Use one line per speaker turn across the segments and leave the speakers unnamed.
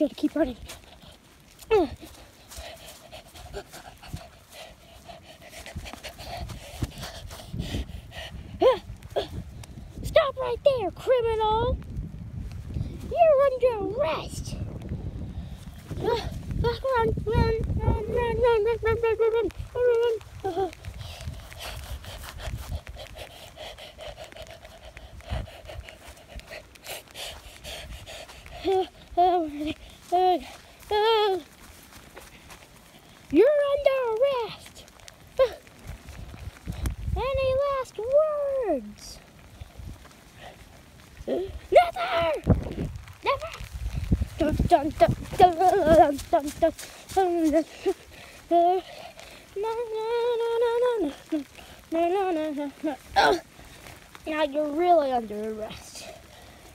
gotta keep running. Stop right there, criminal! You're under arrest! Run, run, run, run, run, run, run, run, run, run, run. You're under arrest. Any last words? Never! Never! Dun, dun, dun, dun, dun, dun, dun, dun, dun. No, no, no, no, no, no, no, no, no, no. Ugh. Now you're really under arrest.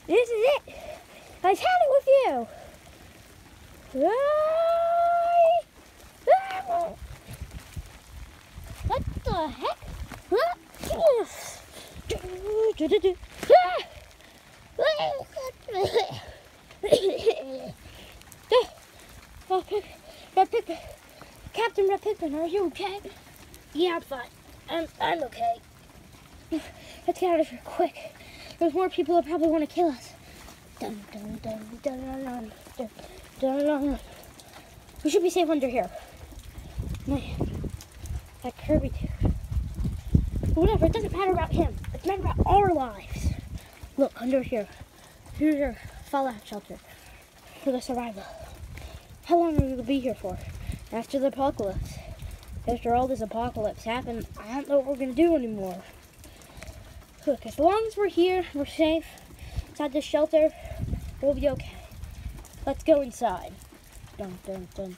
This is it. I've had it you. What the heck? Red Pippin. Captain Red Pippin, are you okay? Yeah, I'm fine. I'm, I'm okay. Let's get out of here quick. There's more people that probably want to kill us. Dun, dun, dun, dun, dun, dun, dun, dun, dun. We should be safe under here. That Kirby dude. Whatever, it doesn't matter about him. It's matter about our lives. Look, under here. Here's our fallout shelter for the survival. How long are we going to be here for? After the apocalypse. After all this apocalypse happened, I don't know what we're going to do anymore. Look, as long as we're here, we're safe, inside the shelter. We'll be okay. Let's go inside. Dun, dun, dun,